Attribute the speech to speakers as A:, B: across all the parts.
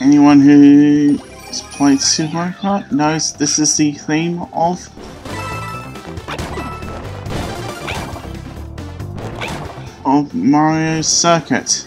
A: Anyone who played Super Mario Kart knows this is the theme of of Mario Circuit.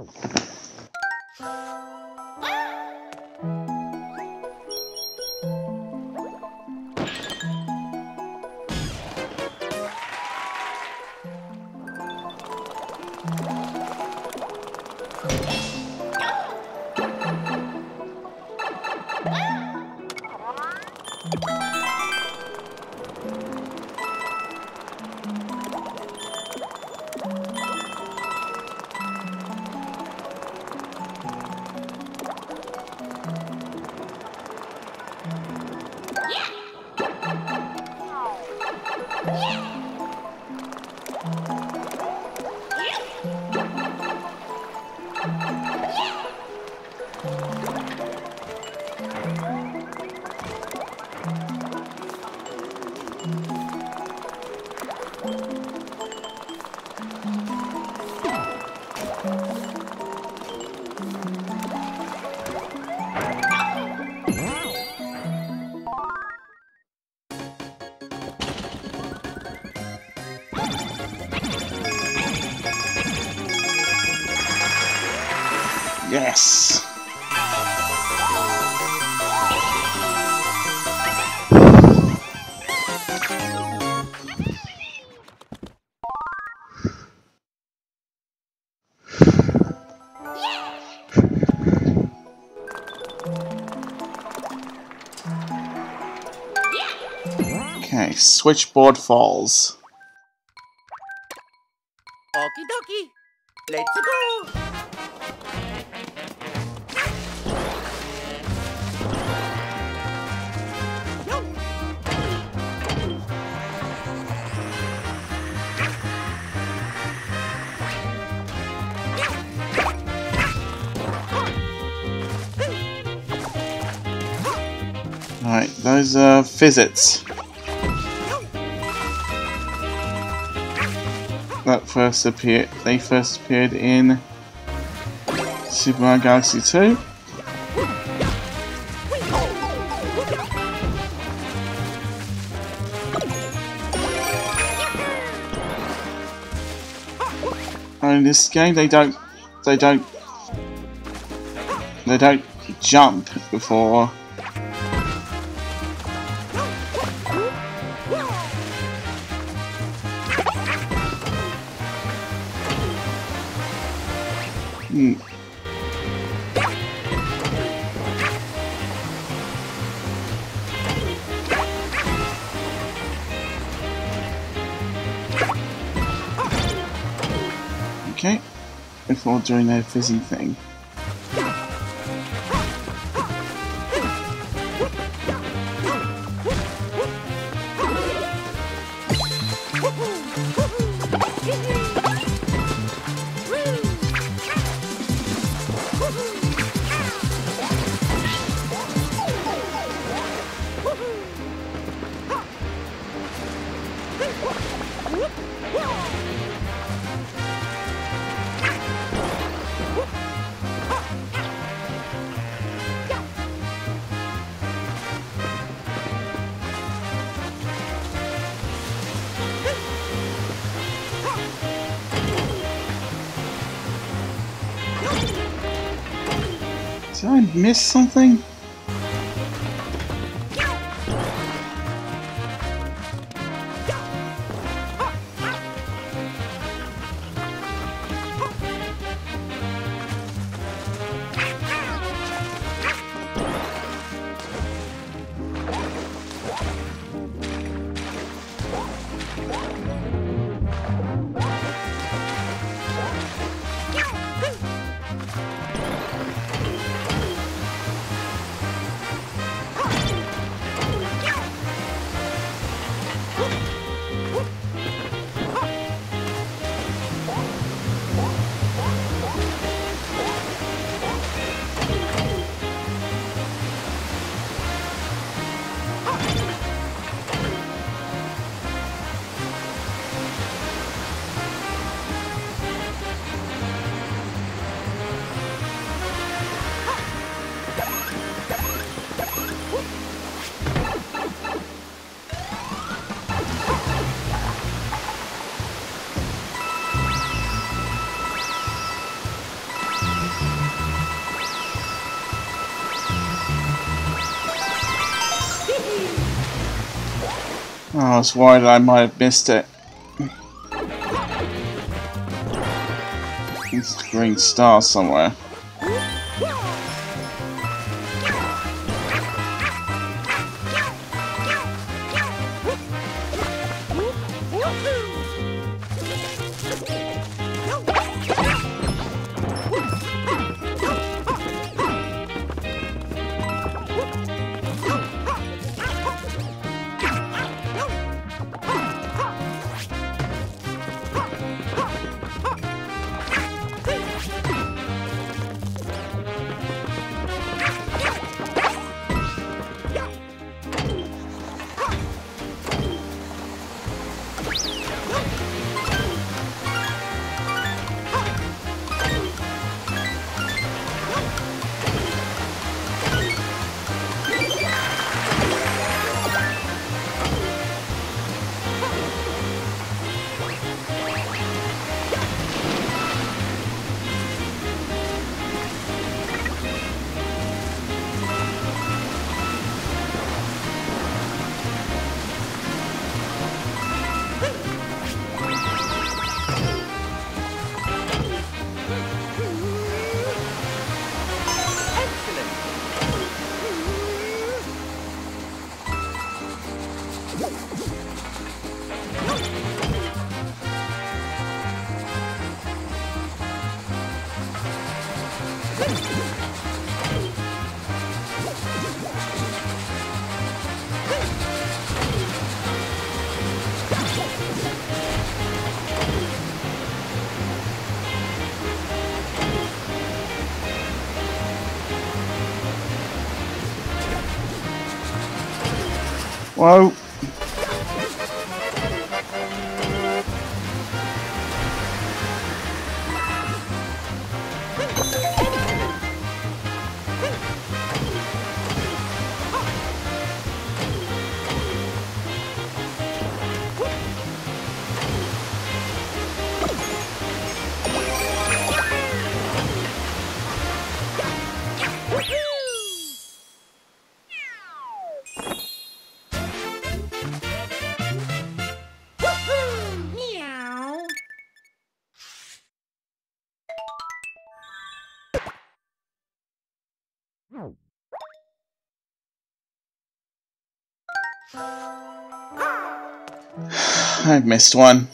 A: Oh. Yes! Switchboard falls.
B: Okie dokie. Let's go.
A: Alright, those are Fizzlits. that first appeared. They first appeared in Super Mario Galaxy 2. And in this game, they don't, they don't, they don't jump before Hmm. Okay, before doing their fizzy thing. Did I miss something? Oh, I was worried I might have missed it. It's green star somewhere. Whoa.
B: I missed one.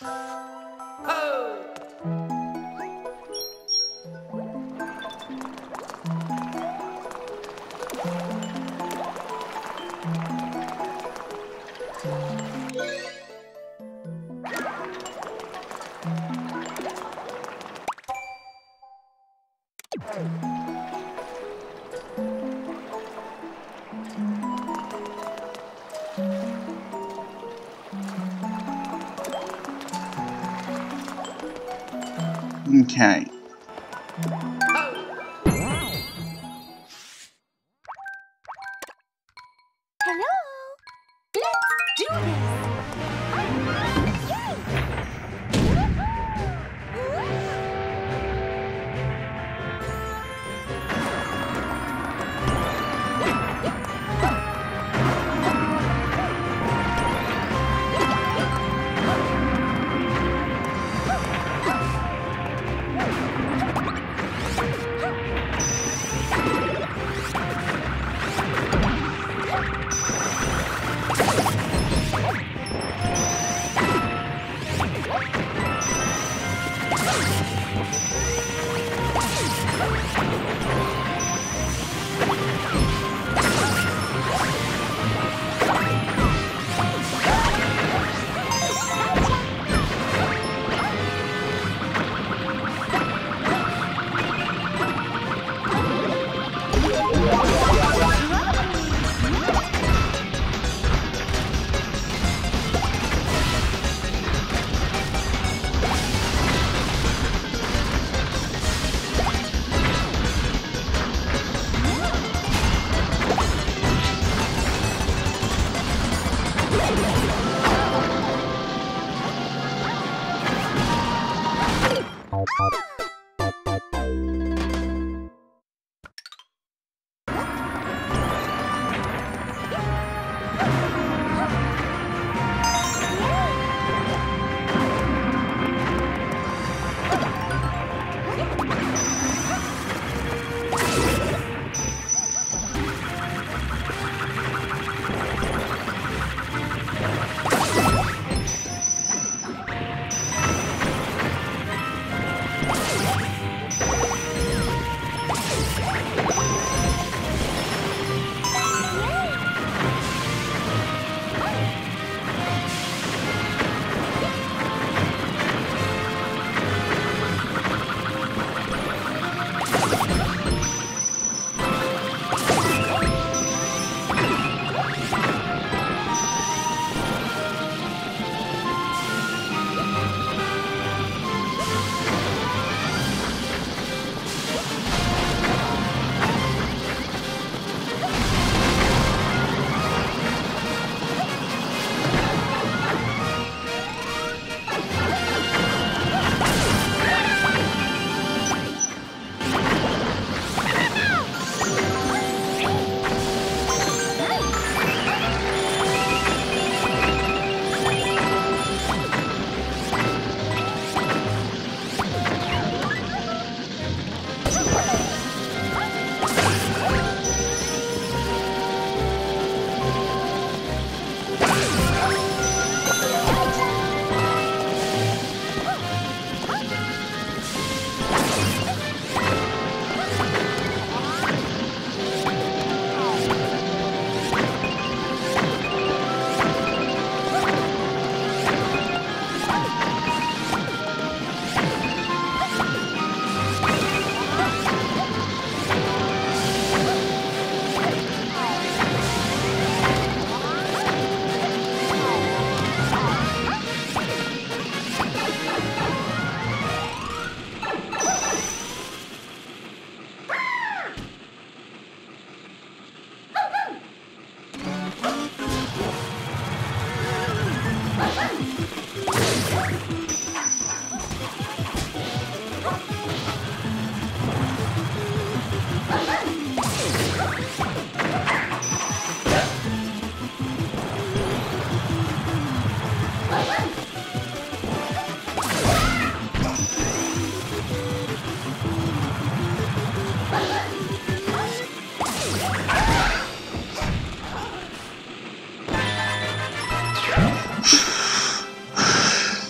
B: Ho!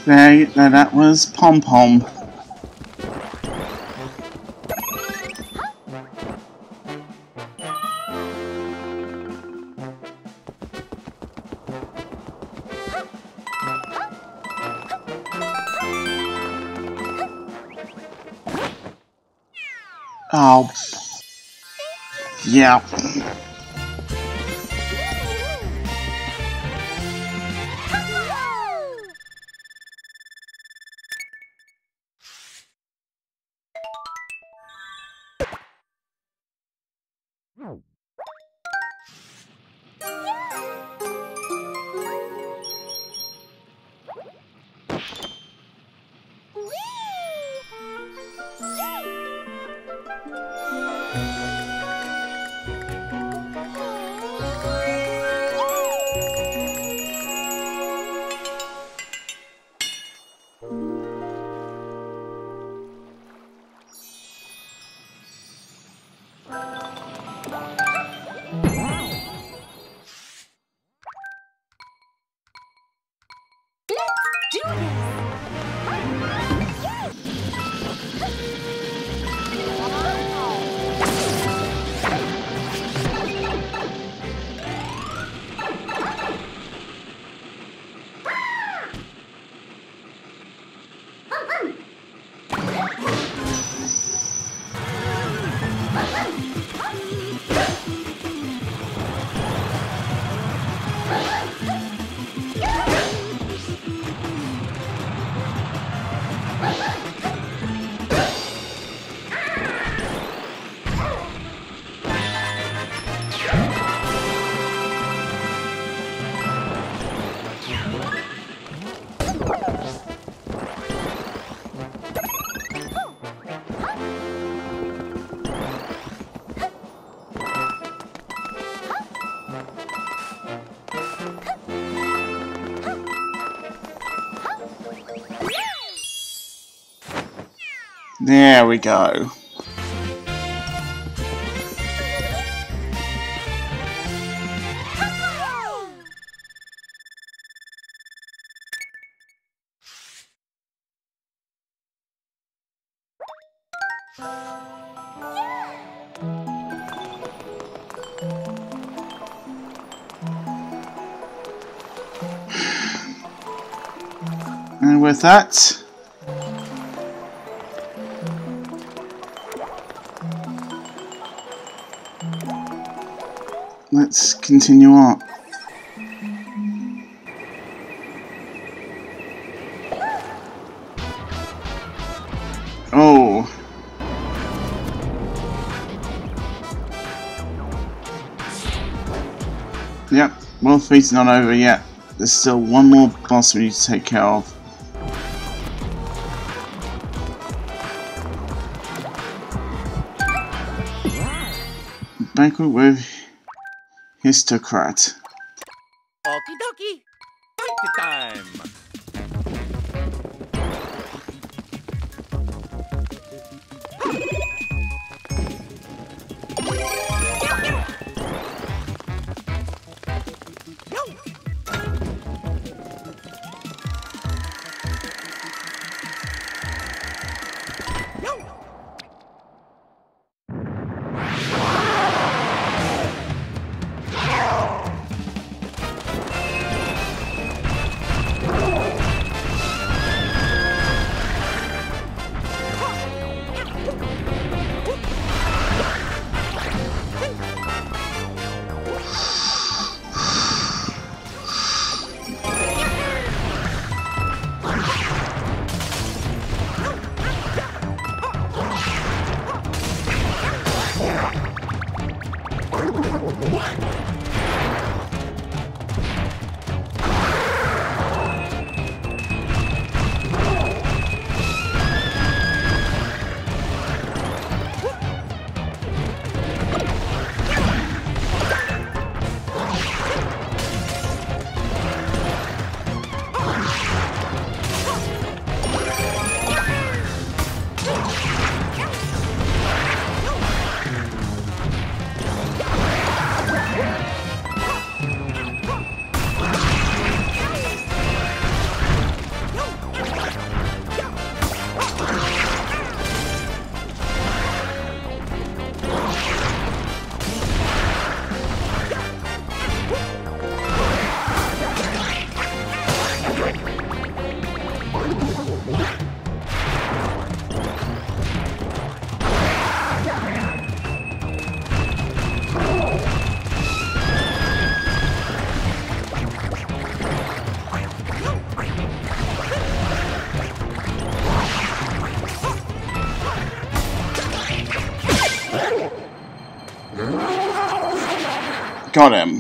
A: There, there that was Pom Pom. Oh. Yeah. There we go. And with that, let's continue on. Oh. Yep, World 3's not over yet. There's still one more boss we need to take care of. Banquet with
B: Hisstocrat.
A: Got him.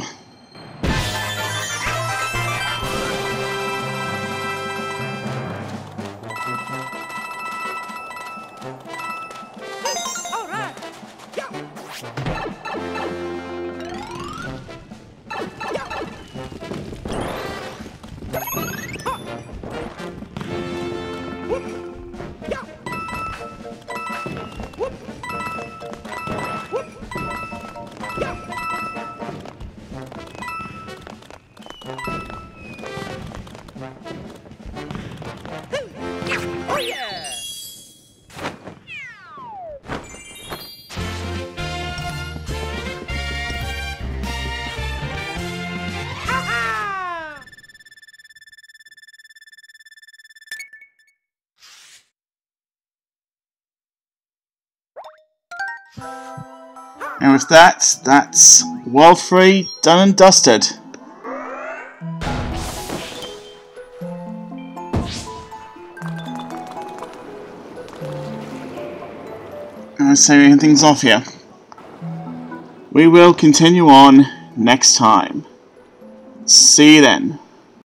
A: And with that, that's World 3 done and dusted. Uh, so things off here. We will continue on next time. See you then.